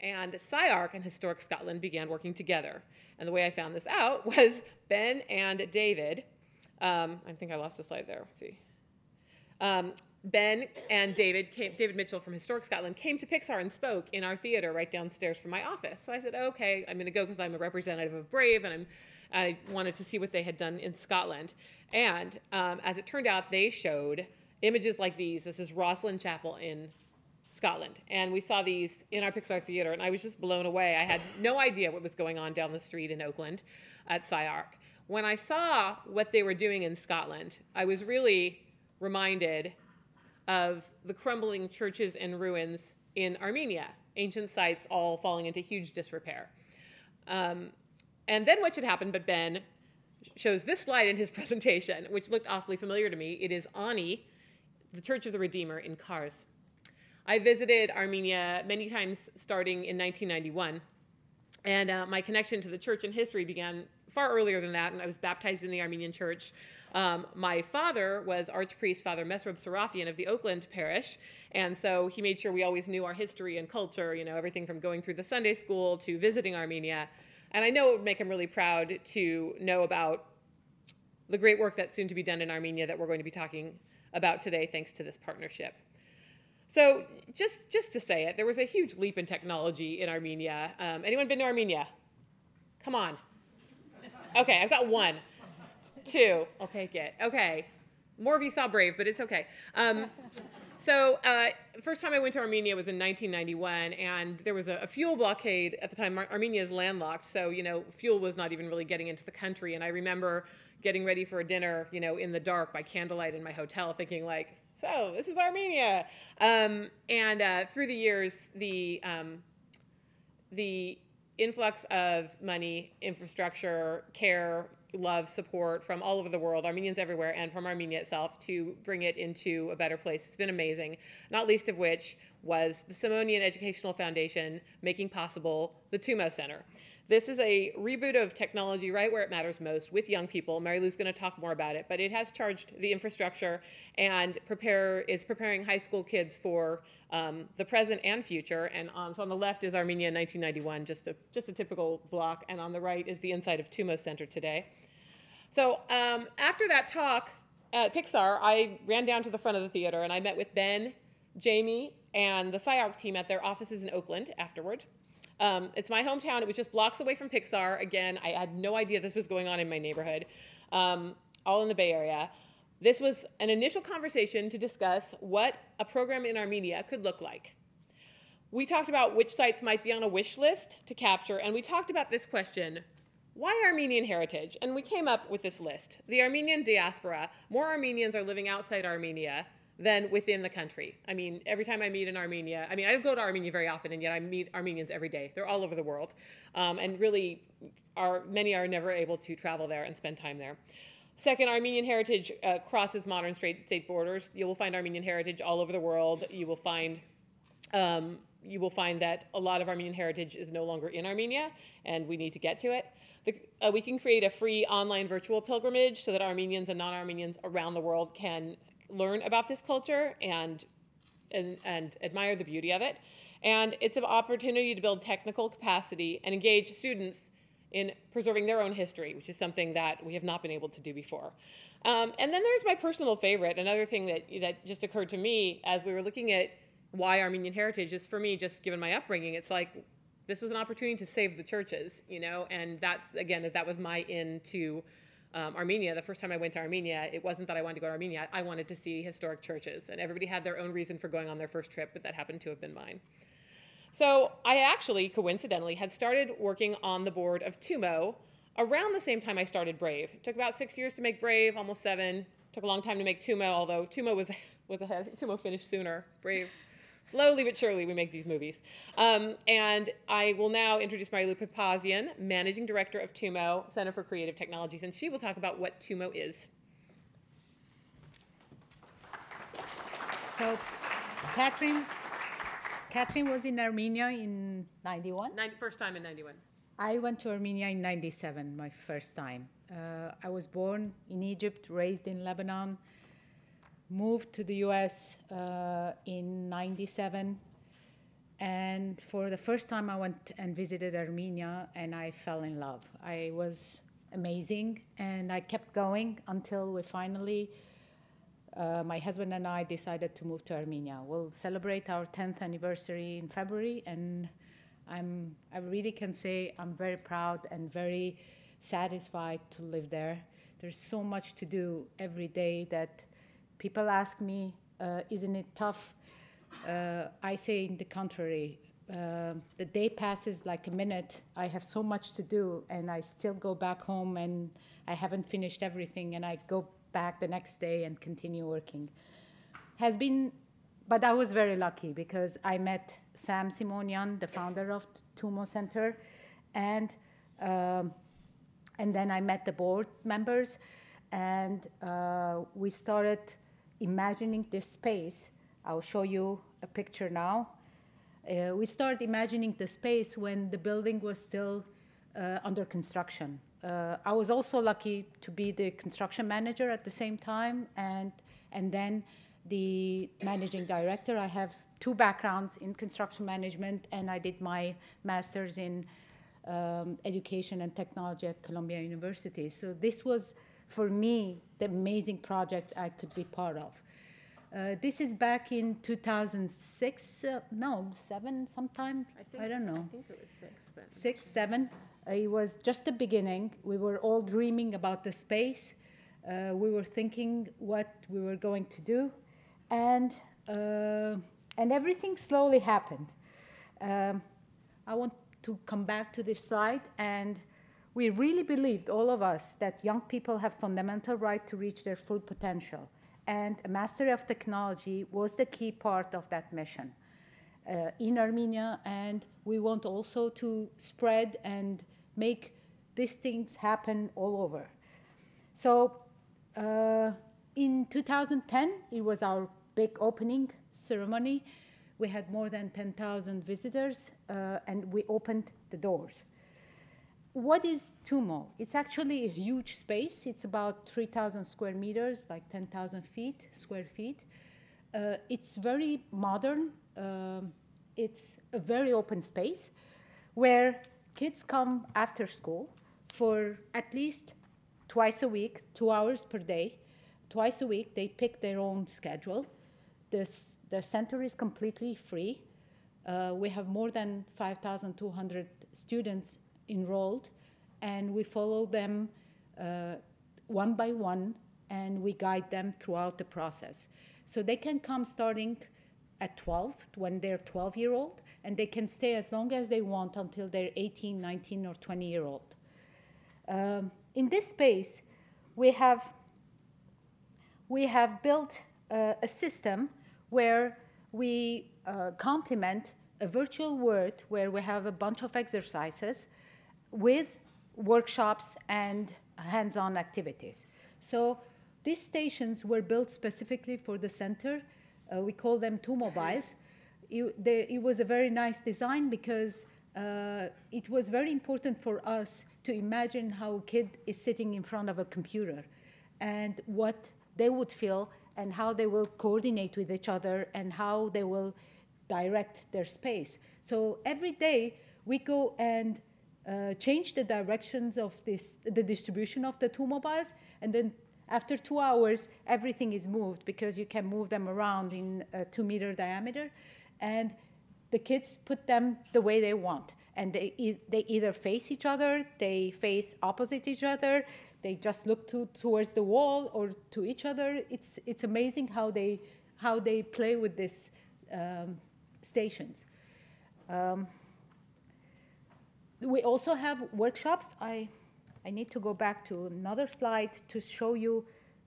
And CyArk and Historic Scotland began working together. And the way I found this out was Ben and David. Um, I think I lost the slide there. Let's see. Um, ben and David, came, David Mitchell from Historic Scotland, came to Pixar and spoke in our theater right downstairs from my office. So I said, okay, I'm going to go because I'm a representative of Brave and I'm, I wanted to see what they had done in Scotland. And um, as it turned out, they showed images like these. This is Rosslyn Chapel in Scotland. And we saw these in our Pixar theater, and I was just blown away. I had no idea what was going on down the street in Oakland at CyArk. When I saw what they were doing in Scotland, I was really reminded of the crumbling churches and ruins in Armenia, ancient sites all falling into huge disrepair. Um, and then what should happen but Ben shows this slide in his presentation, which looked awfully familiar to me. It is Ani, the Church of the Redeemer in Kars. I visited Armenia many times starting in 1991, and uh, my connection to the church and history began far earlier than that, and I was baptized in the Armenian church. Um, my father was Archpriest Father Mesrop Sarafian of the Oakland Parish, and so he made sure we always knew our history and culture, you know, everything from going through the Sunday school to visiting Armenia. And I know it would make him really proud to know about the great work that's soon to be done in Armenia that we're going to be talking about today, thanks to this partnership. So just, just to say it, there was a huge leap in technology in Armenia. Um, anyone been to Armenia? Come on. Okay, I've got one. Two, I'll take it. Okay. More of you saw Brave, but it's okay. Um, so uh, first time I went to Armenia was in 1991, and there was a, a fuel blockade at the time. Ar Armenia is landlocked, so you know fuel was not even really getting into the country. And I remember getting ready for a dinner, you know, in the dark by candlelight in my hotel, thinking like, so this is Armenia. Um, and uh, through the years, the um, the influx of money, infrastructure, care, love, support from all over the world, Armenians everywhere, and from Armenia itself to bring it into a better place. It's been amazing, not least of which was the Simonian Educational Foundation making possible the TUMO Center. This is a reboot of technology right where it matters most with young people. Marie Lou's going to talk more about it, but it has charged the infrastructure and prepare is preparing high school kids for um, the present and future. And on, so on the left is Armenia 1991, just a, just a typical block, and on the right is the inside of TUMO Center today. So um, after that talk at Pixar, I ran down to the front of the theater and I met with Ben, Jamie, and the CyArk team at their offices in Oakland afterward. Um, it's my hometown. It was just blocks away from Pixar. Again, I had no idea this was going on in my neighborhood, um, all in the Bay Area. This was an initial conversation to discuss what a program in Armenia could look like. We talked about which sites might be on a wish list to capture, and we talked about this question why Armenian heritage? And we came up with this list. The Armenian diaspora, more Armenians are living outside Armenia than within the country. I mean, every time I meet in Armenia, I mean, I don't go to Armenia very often, and yet I meet Armenians every day. They're all over the world, um, and really, are many are never able to travel there and spend time there. Second, Armenian heritage uh, crosses modern state borders. You will find Armenian heritage all over the world. You will find um, you will find that a lot of Armenian heritage is no longer in Armenia, and we need to get to it. The, uh, we can create a free online virtual pilgrimage so that Armenians and non-Armenians around the world can learn about this culture and, and, and admire the beauty of it. And it's an opportunity to build technical capacity and engage students in preserving their own history, which is something that we have not been able to do before. Um, and then there's my personal favorite, another thing that, that just occurred to me as we were looking at why Armenian heritage is for me, just given my upbringing, it's like this was an opportunity to save the churches, you know, and that's, again, that was my in to um, Armenia, the first time I went to Armenia, it wasn't that I wanted to go to Armenia. I wanted to see historic churches. And everybody had their own reason for going on their first trip, but that happened to have been mine. So I actually, coincidentally, had started working on the board of TUMO around the same time I started Brave. It took about six years to make Brave, almost seven. It took a long time to make TUMO, although TUMO was, was ahead. TUMO finished sooner. Brave slowly but surely we make these movies. Um, and I will now introduce Marie Lou Papazian, Managing Director of TUMO, Center for Creative Technologies, and she will talk about what TUMO is. So, Katherine, Katherine was in Armenia in 91? first time in 91. I went to Armenia in 97, my first time. Uh, I was born in Egypt, raised in Lebanon, moved to the US uh, in 97. And for the first time, I went and visited Armenia and I fell in love. I was amazing and I kept going until we finally, uh, my husband and I decided to move to Armenia. We'll celebrate our 10th anniversary in February and I'm, I really can say I'm very proud and very satisfied to live there. There's so much to do every day that people ask me, uh, isn't it tough? Uh, I say in the contrary. Uh, the day passes like a minute. I have so much to do, and I still go back home, and I haven't finished everything, and I go back the next day and continue working. Has been, but I was very lucky because I met Sam Simonian, the founder of Tumo Center, and um, and then I met the board members, and uh, we started imagining this space. I'll show you a picture now. Uh, we started imagining the space when the building was still uh, under construction. Uh, I was also lucky to be the construction manager at the same time, and and then the managing director. I have two backgrounds in construction management, and I did my master's in um, education and technology at Columbia University. So this was, for me, the amazing project I could be part of. Uh, this is back in 2006, uh, no, seven sometime, I, think, I don't know. I think it was six. But six, seven. Uh, it was just the beginning. We were all dreaming about the space. Uh, we were thinking what we were going to do. And uh, and everything slowly happened. Um, I want to come back to this slide, and we really believed, all of us, that young people have fundamental right to reach their full potential. And a mastery of technology was the key part of that mission uh, in Armenia, and we want also to spread and make these things happen all over. So uh, in 2010, it was our big opening ceremony. We had more than 10,000 visitors, uh, and we opened the doors. What is Tumo? It's actually a huge space. It's about 3,000 square meters, like 10,000 feet, square feet. Uh, it's very modern. Um, it's a very open space where kids come after school for at least twice a week, two hours per day. Twice a week, they pick their own schedule. This the center is completely free. Uh, we have more than 5,200 students enrolled, and we follow them uh, one by one, and we guide them throughout the process. So they can come starting at 12, when they're 12 year old, and they can stay as long as they want until they're 18, 19, or 20 year old. Um, in this space, we have, we have built uh, a system where we uh, complement a virtual world where we have a bunch of exercises with workshops and hands-on activities. So these stations were built specifically for the center. Uh, we call them Tumobiles. It, they, it, was a very nice design because uh, it was very important for us to imagine how a kid is sitting in front of a computer and what they would feel and how they will coordinate with each other and how they will direct their space. So every day we go and uh, change the directions of this, the distribution of the Tumobiles, and then after two hours, everything is moved because you can move them around in a two meter diameter, and the kids put them the way they want. And they, e they either face each other, they face opposite each other, they just look to, towards the wall or to each other. It's, it's amazing how they, how they play with these um, stations. Um, we also have workshops. I, I need to go back to another slide to show you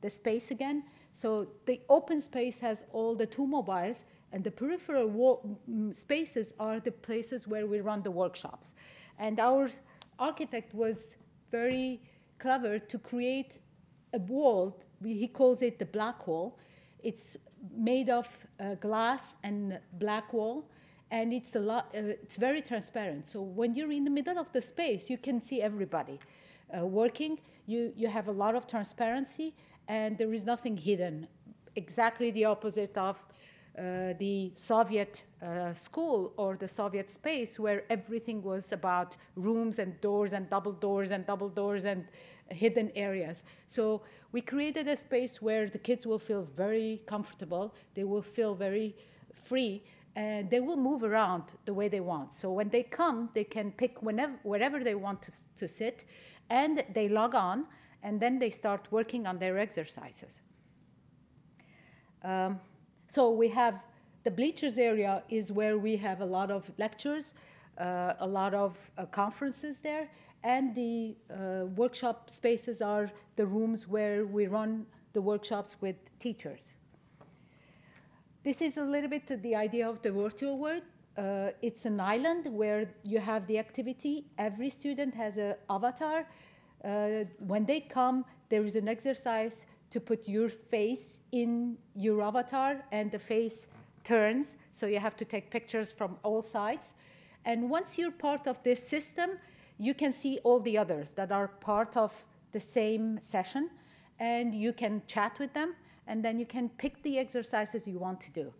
the space again. So the open space has all the Tumobiles, and the peripheral spaces are the places where we run the workshops. And our architect was very clever to create a wall. He calls it the black wall. It's made of uh, glass and black wall, and it's a lot. Uh, it's very transparent. So when you're in the middle of the space, you can see everybody uh, working. You you have a lot of transparency, and there is nothing hidden. Exactly the opposite of uh, the Soviet uh, school or the Soviet space where everything was about rooms and doors and double doors and double doors and hidden areas. So we created a space where the kids will feel very comfortable, they will feel very free, and they will move around the way they want. So when they come, they can pick whenever, wherever they want to, to sit, and they log on, and then they start working on their exercises. Um, so we have the bleachers area is where we have a lot of lectures, uh, a lot of uh, conferences there, and the uh, workshop spaces are the rooms where we run the workshops with teachers. This is a little bit the idea of the virtual world. Uh, it's an island where you have the activity. Every student has an avatar. Uh, when they come, there is an exercise to put your face in your avatar, and the face turns, so you have to take pictures from all sides. And once you're part of this system, you can see all the others that are part of the same session, and you can chat with them, and then you can pick the exercises you want to do.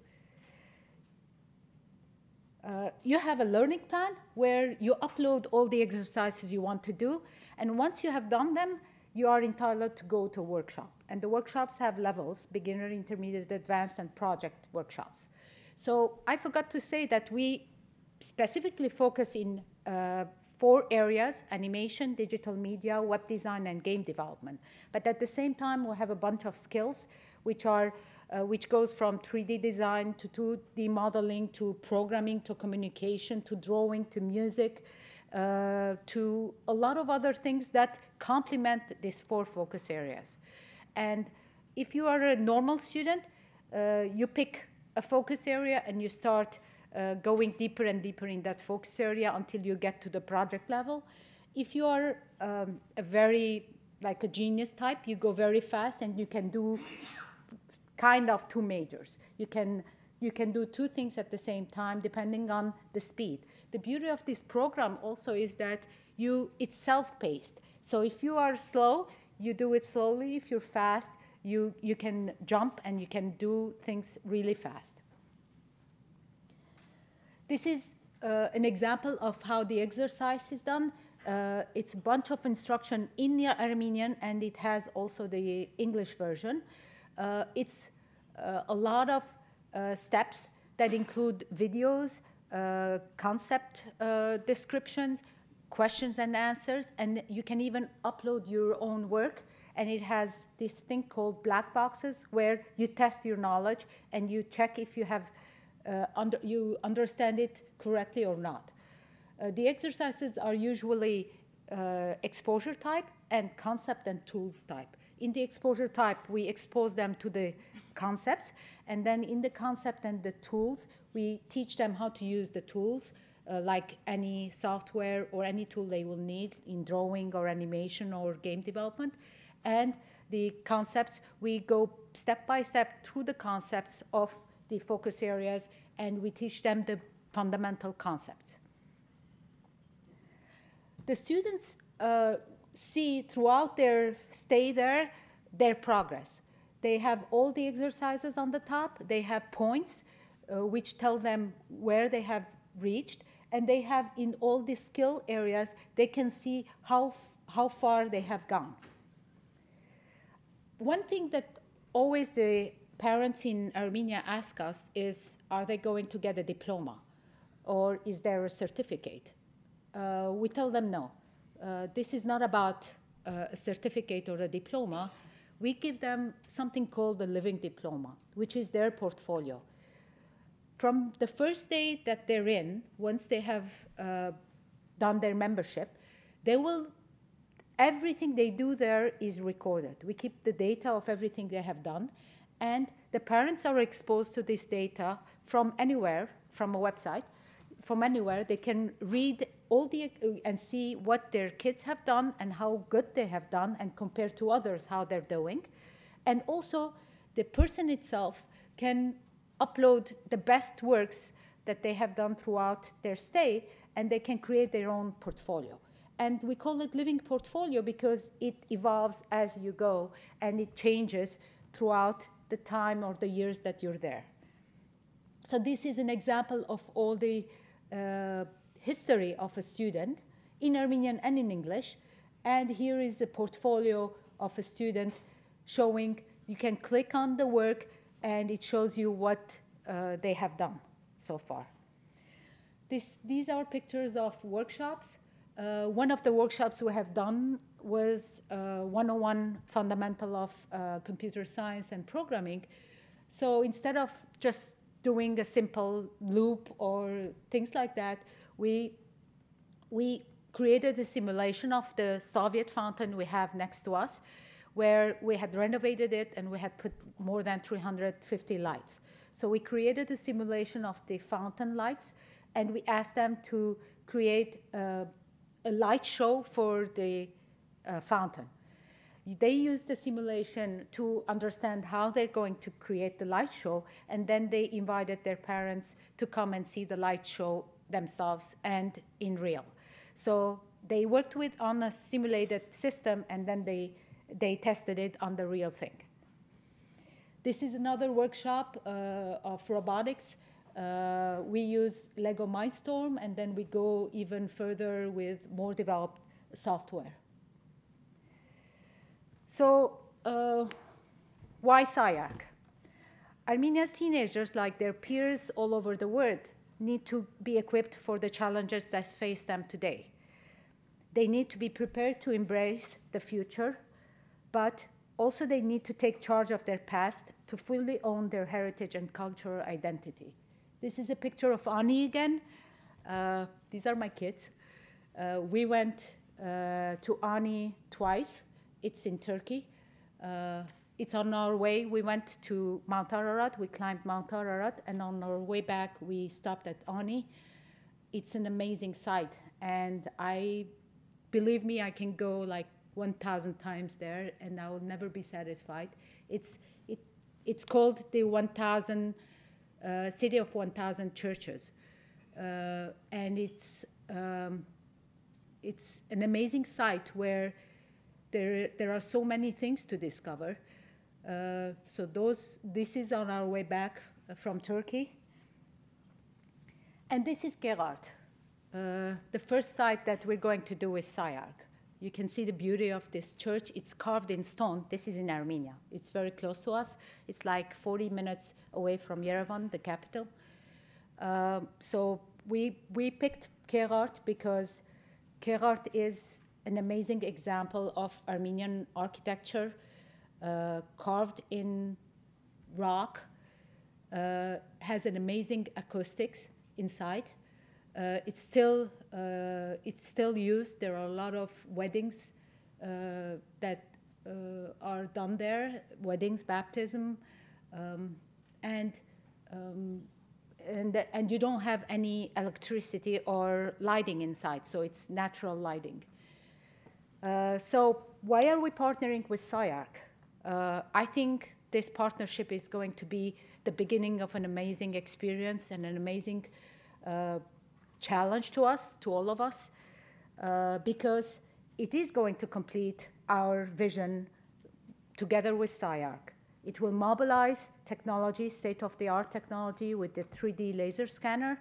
Uh, you have a learning plan where you upload all the exercises you want to do, and once you have done them, you are entitled to go to a workshop. And the workshops have levels, beginner, intermediate, advanced, and project workshops. So I forgot to say that we specifically focus in uh, four areas, animation, digital media, web design, and game development. But at the same time, we have a bunch of skills which are uh, which goes from 3D design to 2D modeling to programming to communication to drawing to music uh, to a lot of other things that complement these four focus areas. And if you are a normal student, uh, you pick a focus area and you start uh, going deeper and deeper in that focus area until you get to the project level. If you are um, a very, like a genius type, you go very fast and you can do kind of two majors. You can, you can do two things at the same time depending on the speed. The beauty of this program also is that you, it's self-paced. So if you are slow, you do it slowly. If you're fast, you, you can jump and you can do things really fast. This is uh, an example of how the exercise is done. Uh, it's a bunch of instruction in the Armenian and it has also the English version. Uh, it's uh, a lot of uh, steps that include videos, uh, concept descriptions, questions and answers, and you can even upload your own work. And it has this thing called black boxes where you test your knowledge and you check if you have under, you understand it correctly or not. Uh, the exercises are usually uh, exposure type and concept and tools type. In the exposure type, we expose them to the concepts, and then in the concept and the tools, we teach them how to use the tools, uh, like any software or any tool they will need in drawing or animation or game development. And the concepts, we go step by step through the concepts of the focus areas and we teach them the fundamental concepts. The students uh, see throughout their stay there their progress. They have all the exercises on the top, they have points uh, which tell them where they have reached, and they have in all the skill areas, they can see how, how far they have gone. One thing that always the parents in Armenia ask us is, are they going to get a diploma? Or is there a certificate? Uh, we tell them no. Uh, this is not about uh, a certificate or a diploma. We give them something called a living diploma, which is their portfolio from the first day that they're in, once they have uh, done their membership, they will, everything they do there is recorded. We keep the data of everything they have done, and the parents are exposed to this data from anywhere, from a website, from anywhere. They can read all the, uh, and see what their kids have done and how good they have done, and compare to others how they're doing. And also, the person itself can upload the best works that they have done throughout their stay, and they can create their own portfolio. And we call it living portfolio because it evolves as you go and it changes throughout the time or the years that you're there. so this is an example of all the uh, history of a student in Armenian and in English. And here is a portfolio of a student showing you can click on the work and it shows you what uh, they have done so far. This, these are pictures of workshops. Uh, one of the workshops we have done was uh, 101 Fundamental of uh, Computer Science and Programming. So instead of just doing a simple loop or things like that, we, we created a simulation of the Soviet fountain we have next to us, where we had renovated it and we had put more than 350 lights. So we created a simulation of the fountain lights, and we asked them to create a, a light show for the uh, fountain. They used the simulation to understand how they're going to create the light show, and then they invited their parents to come and see the light show themselves and in real. So they worked with on a simulated system, and then they, they tested it on the real thing. This is another workshop uh, of robotics. Uh, we use Lego Mindstorm, and then we go even further with more developed software. So uh, why CyArk? Armenia's teenagers, like their peers all over the world, need to be equipped for the challenges that face them today. They need to be prepared to embrace the future, but also they need to take charge of their past to fully own their heritage and cultural identity. This is a picture of Ani again. Uh, these are my kids. Uh, we went uh, to Ani twice it's in Turkey. Uh, it's on our way. We went to Mount Ararat. We climbed Mount Ararat, and on our way back, we stopped at Ani. It's an amazing site, and I believe me, I can go like 1,000 times there, and I will never be satisfied. It's it, it's called the 1,000 uh, city of 1,000 churches, uh, and it's um, it's an amazing site where there, there are so many things to discover. Uh, so those, this is on our way back uh, from Turkey. And this is Geghard. Uh, the first site that we're going to do is CyArk. You can see the beauty of this church. It's carved in stone. This is in Armenia. It's very close to us. It's like 40 minutes away from Yerevan, the capital. Uh, so we, we picked Geghard because Geghard is an amazing example of Armenian architecture uh, carved in rock, uh, has an amazing acoustics inside. Uh, it's still uh, it's still used. There are a lot of weddings uh, that uh, are done there, weddings, baptism, um, and um, and and you don't have any electricity or lighting inside, so it's natural lighting. Uh, so why are we partnering with CyArk? Uh, I think this partnership is going to be the beginning of an amazing experience and an amazing challenge to us, to all of us, uh, because it is going to complete our vision together with CyArk. It will mobilize technology, state-of-the-art technology with the 3D laser scanner,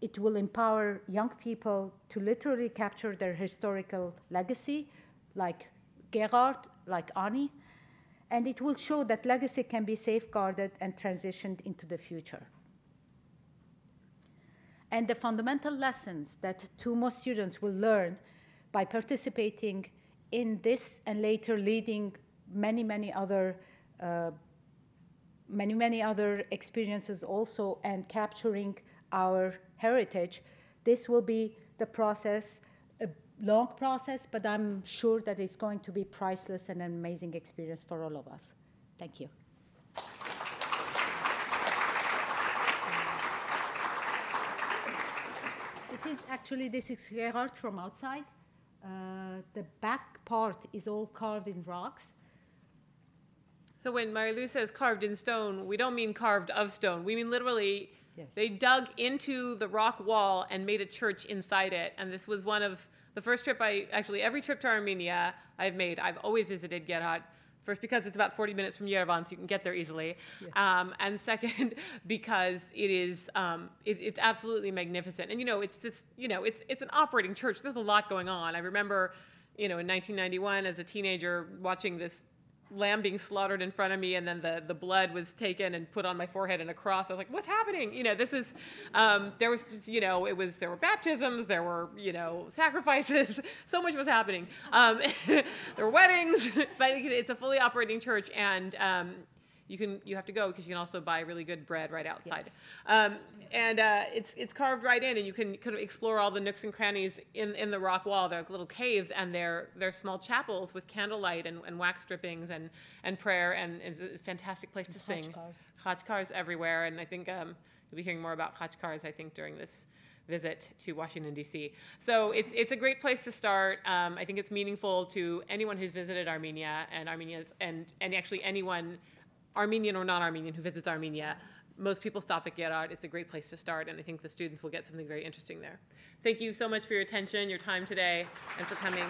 it will empower young people to literally capture their historical legacy, like Geghard, like Ani, and it will show that legacy can be safeguarded and transitioned into the future. And the fundamental lessons that TUMO students will learn by participating in this and later leading many, many other uh, many, many other experiences also and capturing our heritage, this will be the process, a long process, but I'm sure that it's going to be priceless and an amazing experience for all of us. Thank you. This is actually, this is Geghard from outside. Uh, the back part is all carved in rocks. So when Marie Lou says carved in stone, we don't mean carved of stone. We mean literally Yes. they dug into the rock wall and made a church inside it. And this was one of the first trip I actually every trip to Armenia I've made. I've always visited Geghard First, because it's about 40 minutes from Yerevan, so you can get there easily. Um, and second, because it is, um, it, it's absolutely magnificent. And, you know, it's just, you know, it's, it's an operating church. There's a lot going on. I remember, you know, in 1991 as a teenager watching this lamb being slaughtered in front of me and then the, the blood was taken and put on my forehead in a cross. I was like, what's happening? You know, this is, um, there was, just, you know, it was, there were baptisms, there were, you know, sacrifices, so much was happening. Um, there were weddings, but it's a fully operating church and, um, you can you have to go because you can also buy really good bread right outside um, and uh, it's it's carved right in and you can kind of explore all the nooks and crannies in, in the rock wall they're little caves and they're they're small chapels with candlelight and, and wax drippings and and prayer and it's a fantastic place to sing khachkars. khachkars everywhere and i think um, you'll be hearing more about khachkars i think during this visit to Washington D.C. So it's it's a great place to start. Um, I think it's meaningful to anyone who's visited Armenia and Armenia's and and actually anyone Armenian or non-Armenian who visits Armenia, most people stop at Geghard. It's a great place to start, and I think the students will get something very interesting there. Thank you so much for your attention, your time today, and for coming.